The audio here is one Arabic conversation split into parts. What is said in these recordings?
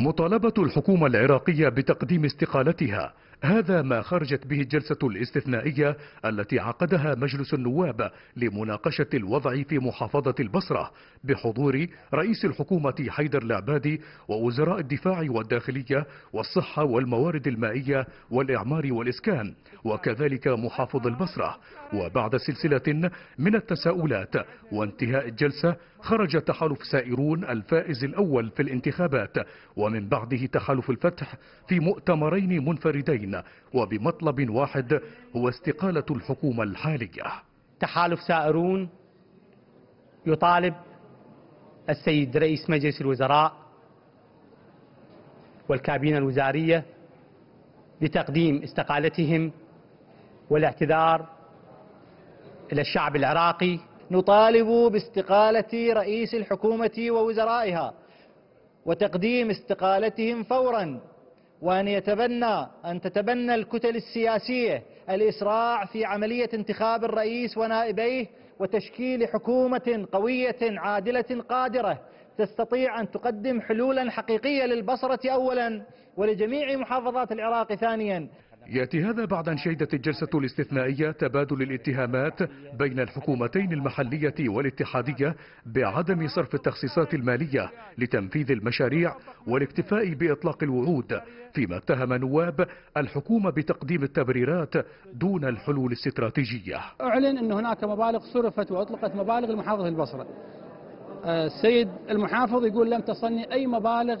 مطالبة الحكومة العراقية بتقديم استقالتها. هذا ما خرجت به الجلسة الاستثنائية التي عقدها مجلس النواب لمناقشة الوضع في محافظة البصرة بحضور رئيس الحكومة حيدر العبادي ووزراء الدفاع والداخلية والصحة والموارد المائية والإعمار والإسكان وكذلك محافظ البصرة. وبعد سلسلة من التساؤلات وانتهاء الجلسة خرج تحالف سائرون الفائز الأول في الانتخابات ومن بعده تحالف الفتح في مؤتمرين منفردين وبمطلب واحد هو استقالة الحكومة الحالية. تحالف سائرون يطالب السيد رئيس مجلس الوزراء والكابينة الوزارية بتقديم استقالتهم والاعتذار إلى الشعب العراقي نطالب باستقالة رئيس الحكومة ووزرائها وتقديم استقالتهم فورا وأن يتبنى أن تتبنى الكتل السياسية الإسراع في عملية انتخاب الرئيس ونائبيه وتشكيل حكومة قوية عادلة قادرة تستطيع أن تقدم حلولا حقيقية للبصرة أولا ولجميع محافظات العراق ثانيا. يأتي هذا بعد أن شهدت الجلسة الاستثنائية تبادل الاتهامات بين الحكومتين المحلية والاتحادية بعدم صرف التخصيصات المالية لتنفيذ المشاريع والاكتفاء بإطلاق الوعود فيما اتهم نواب الحكومة بتقديم التبريرات دون الحلول الاستراتيجية. أعلن أن هناك مبالغ صرفت وأطلقت مبالغ لمحافظة البصرة. السيد المحافظ يقول لم تصلني أي مبالغ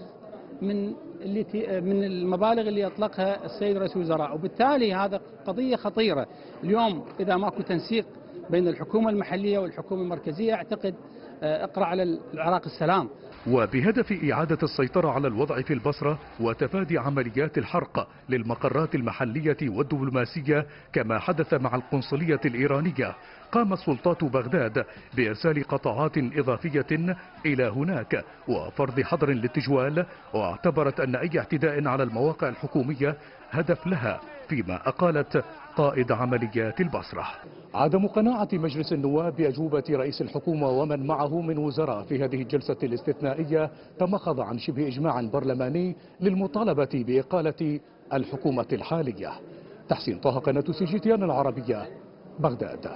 من اللي من المبالغ اللي أطلقها السيد رئيس الوزراء. وبالتالي هذا قضية خطيرة. اليوم إذا ماكو تنسيق بين الحكومة المحلية والحكومة المركزية. أعتقد اقرأ على العراق السلام. وبهدف إعادة السيطرة على الوضع في البصرة وتفادي عمليات الحرق للمقرات المحلية والدبلوماسية كما حدث مع القنصلية الإيرانية. قامت سلطات بغداد بإرسال قطاعات إضافية إلى هناك وفرض حظر للتجوال. واعتبرت أن أي اعتداء على المواقع الحكومية هدف لها. فيما أقالت قائد عمليات البصرة. عدم قناعة مجلس النواب بأجوبة رئيس الحكومة ومن معه من وزراء في هذه الجلسة الاستثنائية تمخض عن شبه إجماع برلماني للمطالبة بإقالة الحكومة الحالية. تحسين طه قناة سي جي تي العربية بغداد.